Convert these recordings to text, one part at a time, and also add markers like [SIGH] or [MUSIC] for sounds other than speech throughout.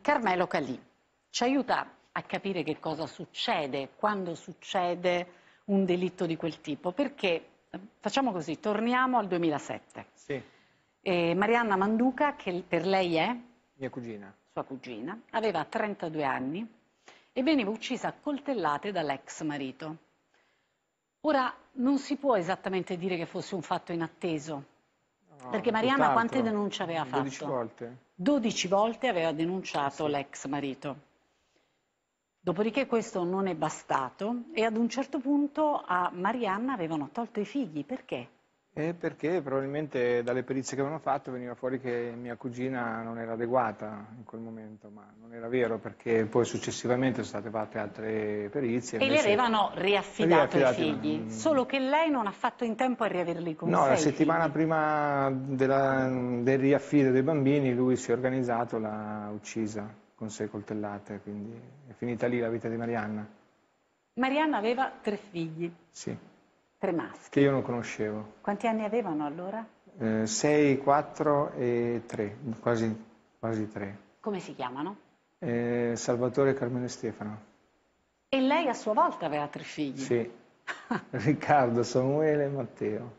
Carmelo Calì ci aiuta a capire che cosa succede quando succede un delitto di quel tipo, perché facciamo così, torniamo al 2007. Sì. E Marianna Manduca, che per lei è mia cugina, sua cugina, aveva 32 anni e veniva uccisa a coltellate dall'ex marito. Ora non si può esattamente dire che fosse un fatto inatteso, No, perché Marianna quante denunce aveva fatto? 12 volte. 12 volte aveva denunciato Sì. l'ex marito. Dopodiché questo non è bastato e ad un certo punto a Marianna avevano tolto i figli. Perché? E perché probabilmente dalle perizie che avevano fatto veniva fuori che mia cugina non era adeguata in quel momento, ma non era vero perché poi successivamente sono state fatte altre perizie. E le avevano riaffidato i figli, mm. solo che lei non ha fatto in tempo a riaverli con No, sé. la i settimana figli. prima della- del riaffido dei bambini lui si è organizzato, l'ha uccisa con sei coltellate, quindi è finita lì la vita di Marianna. Marianna aveva tre figli, Sì, tre maschi. che io non conoscevo. Quanti anni avevano allora? 6, 4 e 3, quasi, quasi 3. Come si chiamano? Salvatore, Carmelo e Stefano. E lei a sua volta aveva tre figli. Sì. [LAUGHS] Riccardo, Samuele e Matteo.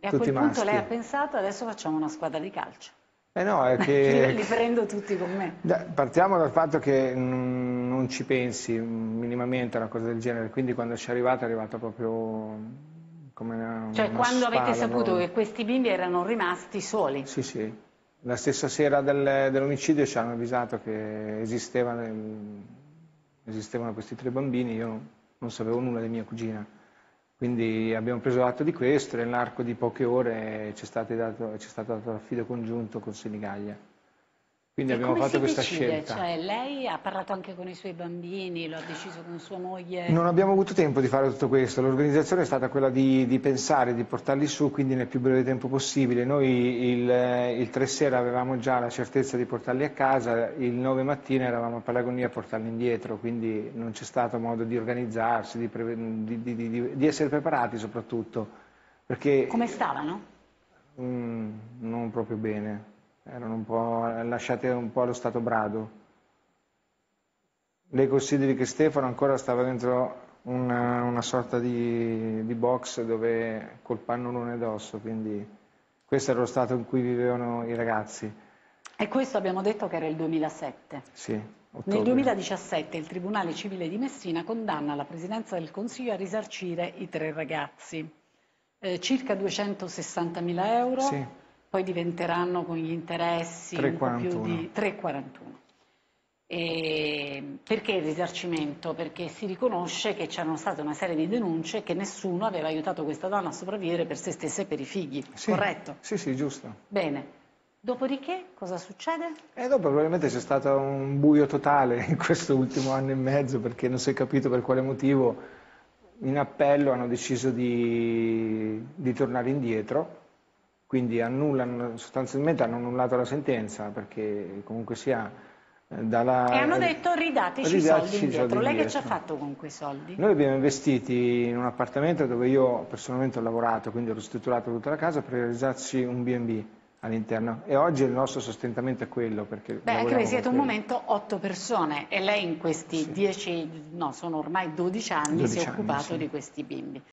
E a Tutti quel punto maschi. lei ha pensato adesso facciamo una squadra di calcio. Eh no, è [LAUGHS] che... li prendo tutti con me. Partiamo dal fatto che non ci pensi minimamente a una cosa del genere, quindi quando ci è arrivata è arrivata proprio come una Cioè, una quando avete spada saputo proprio. che questi bimbi erano rimasti soli. Sì, sì. La stessa sera del- dell'omicidio ci hanno avvisato che esistevano, esistevano questi tre bambini, io non, non sapevo nulla di mia cugina. Quindi abbiamo preso atto di questo e nell'arco di poche ore ci è stato dato, ci è stato dato l'affido congiunto con Senigallia. Quindi E abbiamo fatto questa decide? scelta. Cioè, lei ha parlato anche con i suoi bambini, lo ha deciso con sua moglie. Non abbiamo avuto tempo di fare tutto questo, l'organizzazione è stata quella di, di pensare, di portarli su, quindi nel più breve tempo possibile. Noi il, il 3 sera avevamo già la certezza di portarli a casa, il 9 mattina eravamo a Palagonia a portarli indietro, quindi non c'è stato modo di organizzarsi, di- di- di- di essere preparati soprattutto, perché Come stavano? mm, non proprio bene, erano un po' lasciate un po' allo stato brado. Lei consideri che Stefano ancora stava dentro una, una sorta di, di box dove col pannolone addosso, quindi questo era lo stato in cui vivevano i ragazzi. E questo abbiamo detto che era il 2007. Sì, Nel ottobre. 2017 il Tribunale Civile di Messina condanna la Presidenza del Consiglio a risarcire i tre ragazzi. Eh, circa 260.000 euro, Sì. Poi diventeranno con gli interessi un po' più 3,41. di 3,41. E perché il risarcimento? Perché si riconosce che c'erano state una serie di denunce che nessuno aveva aiutato questa donna a sopravvivere per se stessa e per i figli, Sì, corretto? Sì, sì, giusto. Bene. Dopodiché cosa succede? E dopo probabilmente c'è stato un buio totale in questo ultimo anno e mezzo perché non si è capito per quale motivo in appello hanno deciso di, di tornare indietro, quindi annullano, sostanzialmente hanno annullato la sentenza perché comunque sia eh, dalla... E hanno detto ridateci i soldi i indietro. soldi Lei che ci ha indietro. fatto con quei soldi? Noi abbiamo investiti in un appartamento dove io personalmente ho lavorato, quindi ho ristrutturato tutta la casa per realizzarci un B&B all'interno e oggi il nostro sostentamento è quello perché Beh, anche perché siete un momento otto persone e lei in questi Sì. dieci, no, sono ormai 12 anni si 12 è anni, occupato sì. di questi bimbi.